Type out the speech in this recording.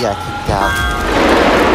e aqui tá.